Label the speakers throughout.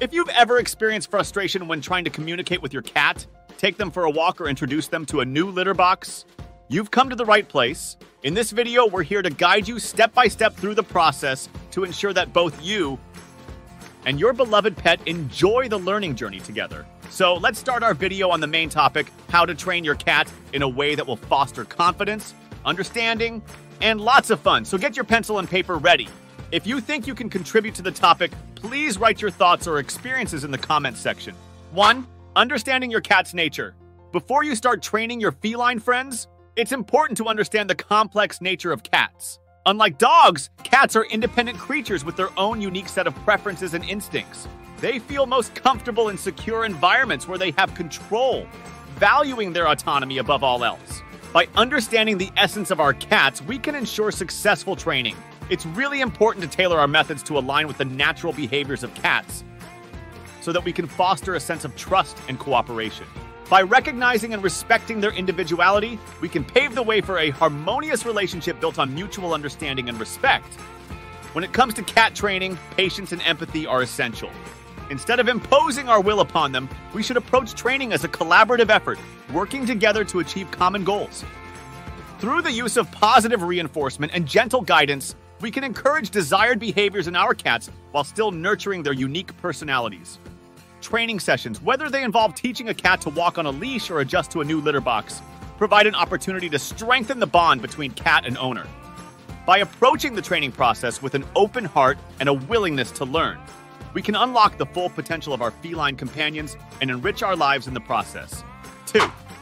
Speaker 1: If you've ever experienced frustration when trying to communicate with your cat, take them for a walk, or introduce them to a new litter box, you've come to the right place. In this video, we're here to guide you step by step through the process to ensure that both you and your beloved pet enjoy the learning journey together. So let's start our video on the main topic how to train your cat in a way that will foster confidence, understanding, and lots of fun. So get your pencil and paper ready. If you think you can contribute to the topic, please write your thoughts or experiences in the comments section. 1. Understanding your cat's nature. Before you start training your feline friends, it's important to understand the complex nature of cats. Unlike dogs, cats are independent creatures with their own unique set of preferences and instincts. They feel most comfortable in secure environments where they have control, valuing their autonomy above all else. By understanding the essence of our cats, we can ensure successful training. It's really important to tailor our methods to align with the natural behaviors of cats so that we can foster a sense of trust and cooperation. By recognizing and respecting their individuality, we can pave the way for a harmonious relationship built on mutual understanding and respect. When it comes to cat training, patience and empathy are essential. Instead of imposing our will upon them, we should approach training as a collaborative effort, working together to achieve common goals. Through the use of positive reinforcement and gentle guidance, we can encourage desired behaviors in our cats while still nurturing their unique personalities. Training sessions, whether they involve teaching a cat to walk on a leash or adjust to a new litter box, provide an opportunity to strengthen the bond between cat and owner. By approaching the training process with an open heart and a willingness to learn, we can unlock the full potential of our feline companions and enrich our lives in the process. 2.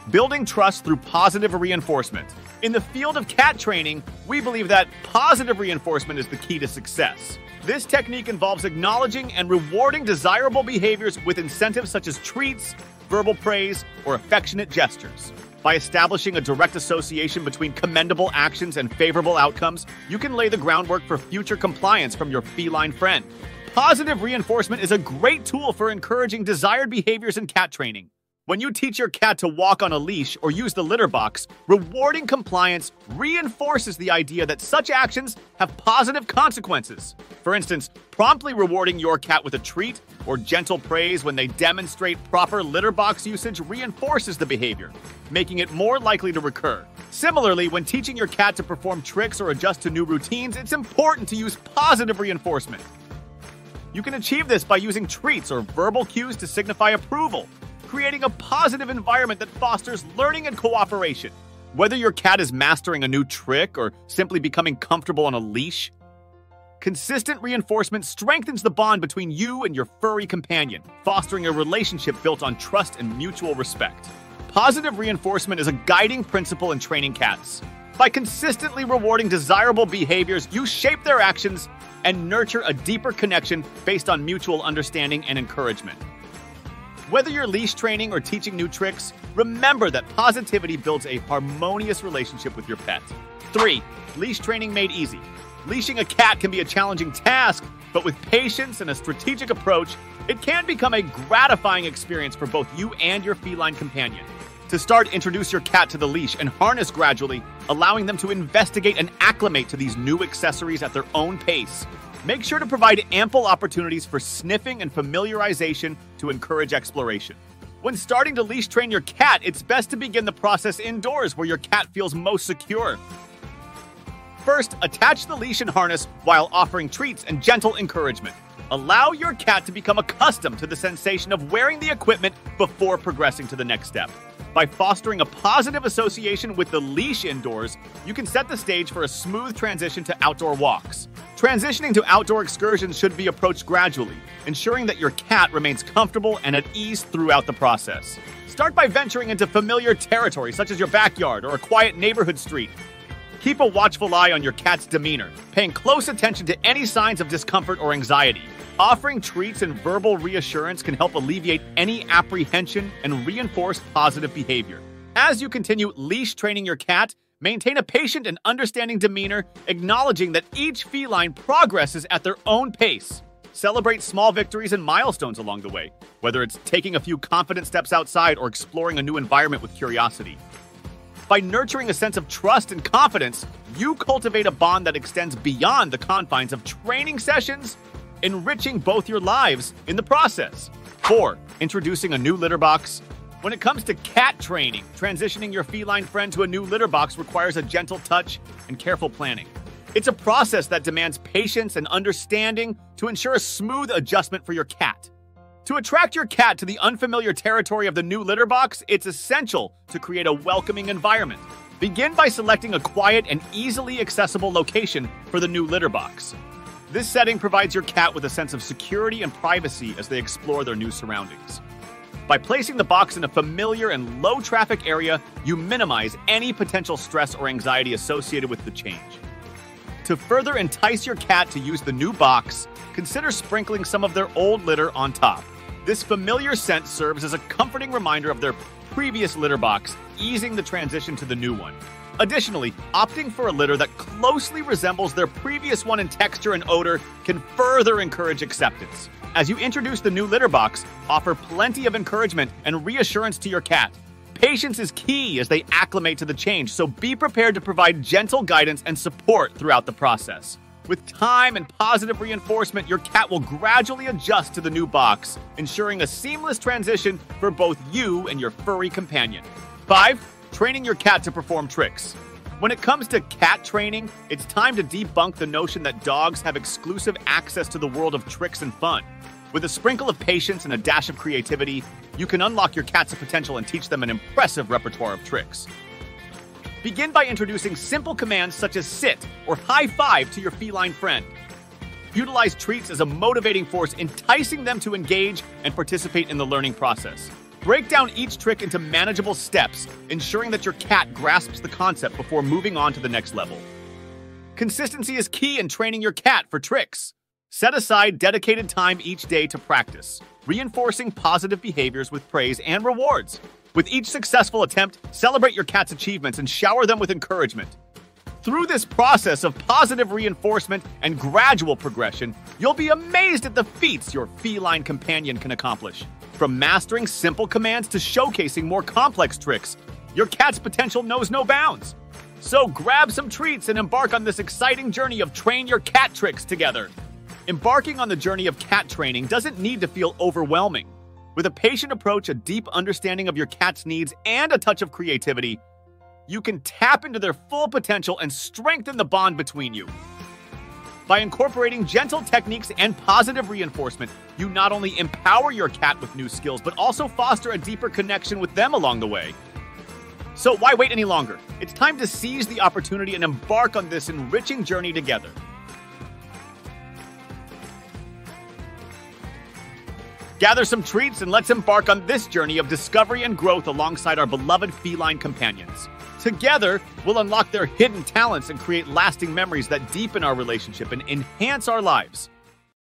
Speaker 1: Building trust through positive reinforcement. In the field of cat training, we believe that positive reinforcement is the key to success. This technique involves acknowledging and rewarding desirable behaviors with incentives such as treats, verbal praise, or affectionate gestures. By establishing a direct association between commendable actions and favorable outcomes, you can lay the groundwork for future compliance from your feline friend. Positive reinforcement is a great tool for encouraging desired behaviors in cat training. When you teach your cat to walk on a leash or use the litter box, rewarding compliance reinforces the idea that such actions have positive consequences. For instance, promptly rewarding your cat with a treat or gentle praise when they demonstrate proper litter box usage reinforces the behavior, making it more likely to recur. Similarly, when teaching your cat to perform tricks or adjust to new routines, it's important to use positive reinforcement. You can achieve this by using treats or verbal cues to signify approval, creating a positive environment that fosters learning and cooperation. Whether your cat is mastering a new trick or simply becoming comfortable on a leash, consistent reinforcement strengthens the bond between you and your furry companion, fostering a relationship built on trust and mutual respect. Positive reinforcement is a guiding principle in training cats. By consistently rewarding desirable behaviors, you shape their actions and nurture a deeper connection based on mutual understanding and encouragement. Whether you're leash training or teaching new tricks, remember that positivity builds a harmonious relationship with your pet. 3. Leash training made easy. Leashing a cat can be a challenging task, but with patience and a strategic approach, it can become a gratifying experience for both you and your feline companion. To start, introduce your cat to the leash and harness gradually, allowing them to investigate and acclimate to these new accessories at their own pace. Make sure to provide ample opportunities for sniffing and familiarization to encourage exploration. When starting to leash train your cat, it's best to begin the process indoors where your cat feels most secure. First, attach the leash and harness while offering treats and gentle encouragement. Allow your cat to become accustomed to the sensation of wearing the equipment before progressing to the next step. By fostering a positive association with the leash indoors, you can set the stage for a smooth transition to outdoor walks. Transitioning to outdoor excursions should be approached gradually, ensuring that your cat remains comfortable and at ease throughout the process. Start by venturing into familiar territory, such as your backyard or a quiet neighborhood street. Keep a watchful eye on your cat's demeanor, paying close attention to any signs of discomfort or anxiety. Offering treats and verbal reassurance can help alleviate any apprehension and reinforce positive behavior. As you continue leash training your cat, maintain a patient and understanding demeanor, acknowledging that each feline progresses at their own pace. Celebrate small victories and milestones along the way, whether it's taking a few confident steps outside or exploring a new environment with curiosity. By nurturing a sense of trust and confidence, you cultivate a bond that extends beyond the confines of training sessions enriching both your lives in the process. 4. Introducing a new litter box. When it comes to cat training, transitioning your feline friend to a new litter box requires a gentle touch and careful planning. It's a process that demands patience and understanding to ensure a smooth adjustment for your cat. To attract your cat to the unfamiliar territory of the new litter box, it's essential to create a welcoming environment. Begin by selecting a quiet and easily accessible location for the new litter box. This setting provides your cat with a sense of security and privacy as they explore their new surroundings. By placing the box in a familiar and low traffic area, you minimize any potential stress or anxiety associated with the change. To further entice your cat to use the new box, consider sprinkling some of their old litter on top. This familiar scent serves as a comforting reminder of their previous litter box, easing the transition to the new one. Additionally, opting for a litter that closely resembles their previous one in texture and odor can further encourage acceptance. As you introduce the new litter box, offer plenty of encouragement and reassurance to your cat. Patience is key as they acclimate to the change, so be prepared to provide gentle guidance and support throughout the process. With time and positive reinforcement, your cat will gradually adjust to the new box, ensuring a seamless transition for both you and your furry companion. 5. Training your cat to perform tricks. When it comes to cat training, it's time to debunk the notion that dogs have exclusive access to the world of tricks and fun. With a sprinkle of patience and a dash of creativity, you can unlock your cat's potential and teach them an impressive repertoire of tricks. Begin by introducing simple commands such as sit or high five to your feline friend. Utilize treats as a motivating force, enticing them to engage and participate in the learning process. Break down each trick into manageable steps, ensuring that your cat grasps the concept before moving on to the next level. Consistency is key in training your cat for tricks. Set aside dedicated time each day to practice, reinforcing positive behaviors with praise and rewards. With each successful attempt, celebrate your cat's achievements and shower them with encouragement. Through this process of positive reinforcement and gradual progression, you'll be amazed at the feats your feline companion can accomplish. From mastering simple commands to showcasing more complex tricks, your cat's potential knows no bounds. So grab some treats and embark on this exciting journey of train your cat tricks together. Embarking on the journey of cat training doesn't need to feel overwhelming. With a patient approach, a deep understanding of your cat's needs, and a touch of creativity, you can tap into their full potential and strengthen the bond between you. By incorporating gentle techniques and positive reinforcement, you not only empower your cat with new skills, but also foster a deeper connection with them along the way. So, why wait any longer? It's time to seize the opportunity and embark on this enriching journey together. Gather some treats and let's embark on this journey of discovery and growth alongside our beloved feline companions. Together, we'll unlock their hidden talents and create lasting memories that deepen our relationship and enhance our lives.